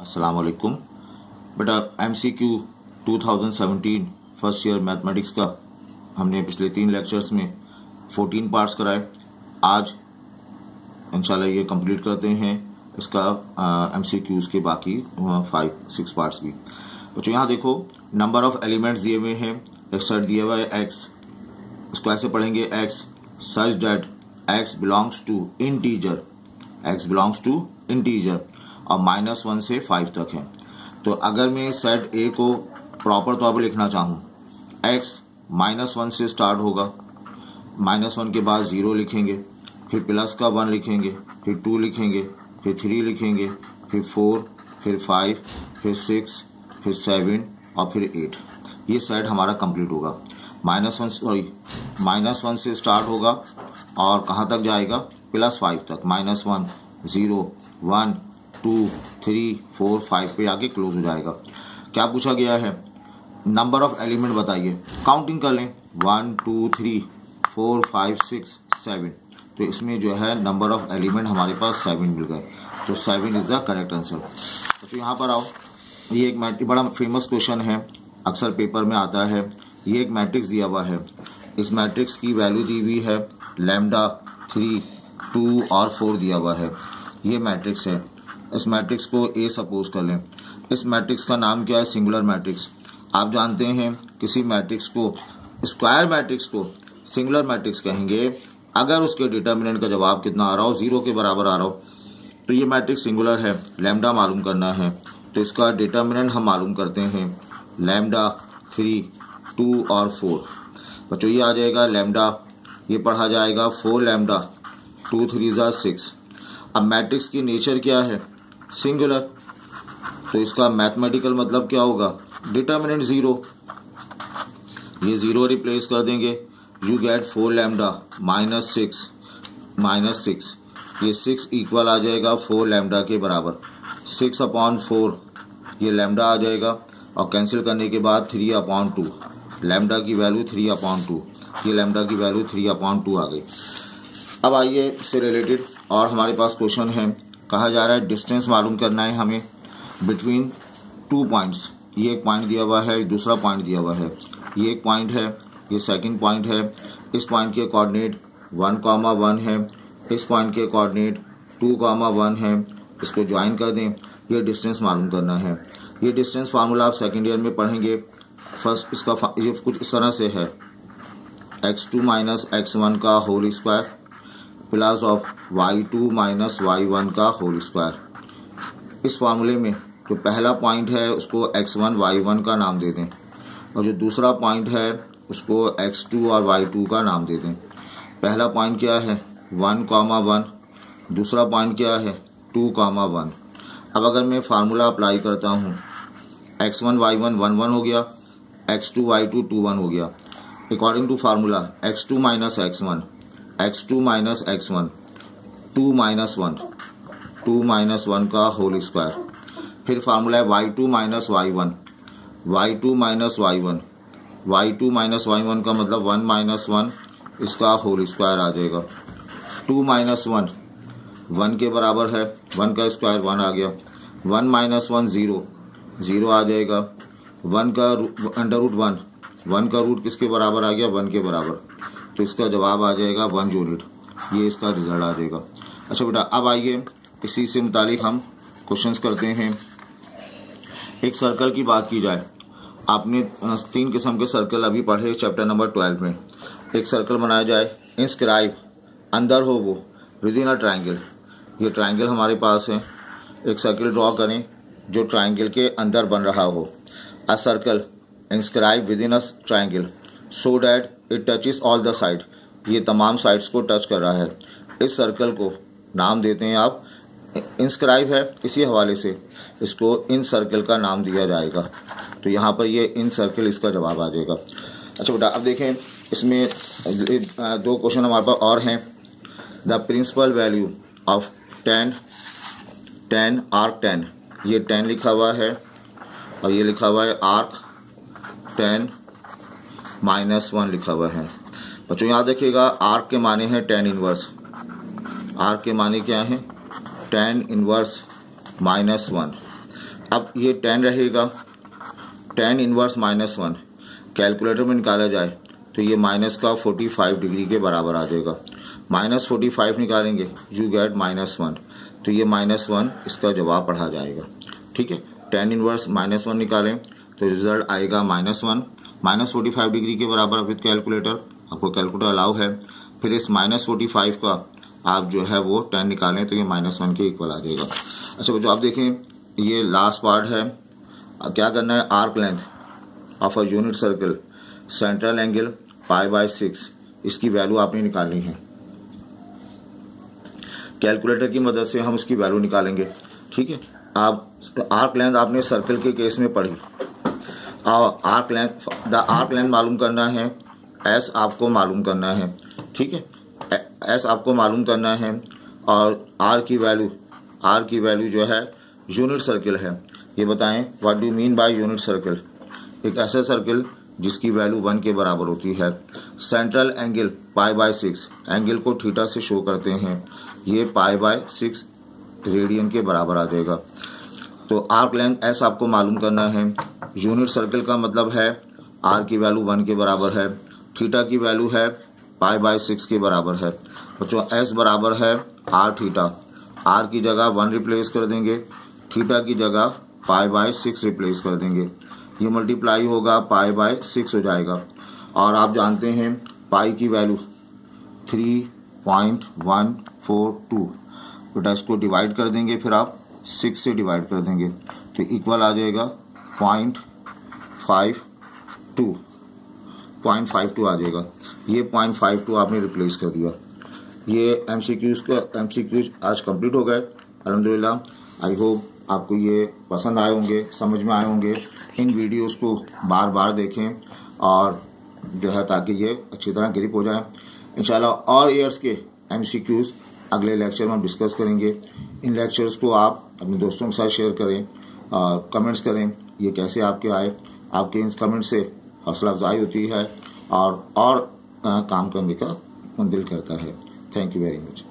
अस्सलाम वालेकुम बेटा M C Q two thousand seventeen first year mathematics का, हमने पिछले तीन लेक्चर्स में फोर्टीन पार्ट्स कराए। आज, इंशाल्लाह ये कंप्लीट करते हैं। इसका एम सी क्यूज़ के बाकी फाइव सिक्स पार्ट्स भी। बच्चों, यहाँ देखो नंबर ऑफ़ एलिमेंट्स दिए हुए हैं। एक सेट दिया हुआ है एक्स उसको ऐसे पढ़ेंगे x such that x belongs to integer x belongs to integer और माइनस वन से फाइव तक है। तो अगर मैं सेट ए को प्रॉपर तौर पर लिखना चाहूँ एक्स माइनस वन से स्टार्ट होगा। माइनस वन के बाद ज़ीरो लिखेंगे, फिर प्लस का वन लिखेंगे, फिर टू लिखेंगे, फिर थ्री लिखेंगे, फिर फोर फिर फाइव फिर सिक्स फिर सेवन और फिर एट ये सेट हमारा कंप्लीट होगा। Minus one sorry minus one से स्टार्ट होगा और कहाँ तक जाएगा? प्लस फाइव तक। Minus one zero one two three four five पे आके क्लोज हो जाएगा। क्या पूछा गया है? नंबर ऑफ़ एलिमेंट बताइए। काउंटिंग कर लें। One two three four five six seven तो इसमें जो है नंबर ऑफ़ एलिमेंट हमारे पास सेवन मिल गए। तो seven is the correct answer तो यहाँ पर आओ। ये एक मैट्रिक बड़ा फ़ेमस क्वेश्चन है। अक्सर पेपर में आता है। ये एक मैट्रिक्स दिया हुआ है। इस मैट्रिक्स की वैल्यू दी हुई है लेमडा थ्री टू और फोर दिया हुआ है। ये मैट्रिक्स है। इस मैट्रिक्स को ए सपोज़ कर लें। इस मैट्रिक्स का नाम क्या है? सिंगुलर मैट्रिक्स आप जानते हैं, किसी मैट्रिक्स को स्क्वायर मैट्रिक्स को सिंगुलर मैट्रिक्स कहेंगे। अगर उसके डिटर्मिनेंट का जवाब कितना आ रहा हो? ज़ीरो के बराबर आ रहा हो। तो ये मैट्रिक्स सिंगुलर है। लैमडा मालूम करना है। तो इसका डिटर्मिनेंट हम मालूम करते हैं। लैमडा थ्री टू और फोर बच्चों, ये आ जाएगा लैमडा ये पढ़ा जाएगा फोर लैमडा टू थ्री ज़ा सिक्स अब मैट्रिक्स की नेचर क्या है? सिंगुलर तो इसका मैथमेटिकल मतलब क्या होगा? डिटर्मिनेंट ज़ीरो ये ज़ीरो रिप्लेस कर देंगे। You get four lambda minus six minus six ये सिक्स इक्वल आ जाएगा फोर लैमडा के बराबर। सिक्स अपॉन फोर ये लैमडा आ जाएगा। और कैंसिल करने के बाद थ्री अपॉन टू लैमडा की वैल्यू थ्री अपॉन टू ये लैमडा की वैल्यू थ्री अपॉन टू आ गई। अब आइए इससे रिलेटेड और हमारे पास क्वेश्चन है। कहा जा रहा है डिस्टेंस मालूम करना है हमें बिटवीन टू पॉइंट्स ये एक पॉइंट दिया हुआ है दूसरा पॉइंट दिया हुआ है. ये एक पॉइंट है, ये सेकंड पॉइंट है. इस पॉइंट के कोऑर्डिनेट वन कामा वन है. इस पॉइंट के कोऑर्डिनेट टू कामा वन है. इसको ज्वाइन कर दें. ये डिस्टेंस मालूम करना है. ये डिस्टेंस फार्मूला आप सेकेंड ईयर में पढ़ेंगे. फ़र्स्ट इसका ये कुछ इस तरह से है. X two minus x one का whole square plus of y two minus y one का होल स्क्वायर इस फार्मूले में जो पहला पॉइंट है, उसको एक्स वन वाई वन का नाम दे दें। और जो दूसरा पॉइंट है, उसको एक्स टू और वाई टू का नाम दे दें। पहला पॉइंट क्या है? वन कामा वन दूसरा पॉइंट क्या है? टू कामा वन अब अगर मैं फार्मूला अप्लाई करता हूँ x one y one one one हो गया। X two y two two one हो गया। According to formula x two minus x one x two minus x one two minus one two minus one का whole square फिर formula है y two minus y one y two minus y one y two minus y one का मतलब one minus one इसका whole square आ जाएगा. To minus one one के बराबर है. वन का स्क्वायर वन आ गया. One minus one zero zero आ जाएगा. वन का अंडर रूट वन वन का रूट किसके बराबर आ गया? वन के बराबर. तो इसका जवाब आ जाएगा वन यूनिट ये इसका रिज़ल्ट आ जाएगा. अच्छा बेटा, अब आइए, इसी से मुतालिक हम क्वेश्चन करते हैं। एक सर्कल की बात की जाए। आपने तीन किस्म के सर्कल अभी पढ़े चैप्टर नंबर ट्वेल्व में। एक सर्कल बनाया जाए इंस्क्राइब अंदर हो वो विद इन अ ट्राइंगल ये ट्राइंगल हमारे पास है। एक सर्कल ड्रॉ करें, जो ट्राइंगल के अंदर बन रहा हो। A circle inscribe within a triangle so that it touches all the side ये तमाम साइड्स को टच कर रहा है। इस सर्कल को नाम देते हैं आप। इंस्क्राइब है इसी हवाले से। इसको इन सर्कल का नाम दिया जाएगा। तो यहाँ पर ये इन सर्कल इसका जवाब आ जाएगा। अच्छा बेटा, अब देखें, इसमें दो क्वेश्चन हमारे पास और हैं। The principal value of tan tan arc tan ये टेन लिखा हुआ है और ये लिखा हुआ है आर्क टेन माइनस वन लिखा हुआ है। बच्चों, याद रखिएगा आर्क के माने हैं टेन इनवर्स आर्क के माने क्या हैं? Tan inverse minus one. अब ये टेन रहेगा। Tan inverse minus one. Calculator में निकाला जाए तो ये माइनस का फोर्टी फाइव डिग्री के बराबर आ जाएगा। माइनस फोर्टी फाइव निकालेंगे यू गेट माइनस वन। तो ये माइनस वन, इसका जवाब पढ़ा जाएगा। ठीक है? टेन इनवर्स माइनस वन निकालें तो रिज़ल्ट आएगा minus one. Minus forty five degree के बराबर विद कैलकुलेटर, आपको कैलकुलेटर अलाउ है। फिर इस माइनस फोर्टी फाइव का आप जो है वो टेन निकालें तो ये माइनस वन के इक्वल आ जाएगा। अच्छा बच्चों, आप देखें, ये लास्ट पार्ट है। क्या करना है? Arc length of a unit circle central angle pi by six इसकी वैल्यू आपने निकालनी है। कैलकुलेटर की मदद से हम उसकी वैल्यू निकालेंगे। ठीक है? आप आर्क लेंथ आपने सर्कल के केस में पढ़ी। Arc length, the arc length मालूम करना है, एस आपको मालूम करना है, ठीक है? एस आपको मालूम करना है और आर की वैल्यू, आर की वैल्यू जो है, यूनिट सर्कल है। ये बताएँ what do mean by unit circle? एक ऐसा सर्कल जिसकी वैल्यू वन के बराबर होती है। Central angle pi by six, angle को थीटा से शो करते हैं। ये पाई बाय सिक्स रेडियन के बराबर आ जाएगा। तो आर्क लेंथ एस आपको मालूम करना है यूनिट सर्कल का मतलब है आर की वैल्यू वन के बराबर है थीटा की वैल्यू है पाई बाय सिक्स के बराबर है। बच्चों एस बराबर है आर थीटा आर की जगह वन रिप्लेस कर देंगे थीटा की जगह पाई बाय सिक्स रिप्लेस कर देंगे। ये मल्टीप्लाई होगा पाई बाय सिक्स हो जाएगा। और आप जानते हैं पाई की value three point one four two बेटा इसको डिवाइड कर देंगे, फिर आप सिक्स से डिवाइड कर देंगे। तो इक्वल आ जाएगा point five two, point five two आ जाएगा। ये पॉइंट फाइव टू आपने रिप्लेस कर दिया। ये एम सी क्यूज का एम सी क्यूज आज कंप्लीट हो गए। अलहमदिल्ला आई होप आपको ये पसंद आए होंगे, समझ में आए होंगे। इन वीडियोस को बार बार देखें और जो है ताकि ये अच्छी तरह ग्रिप हो जाए। इंशाल्लाह और ईयर्स के एम सी क्यूज़ अगले लेक्चर में हम डिस्कस करेंगे। इन लेक्चर्स को आप अपने दोस्तों के साथ शेयर करें और कमेंट्स करें। ये कैसे आपके आए आपके इस कमेंट से हौसला अफजाई होती है और और आ, काम करने का दिल करता है। Thank you very much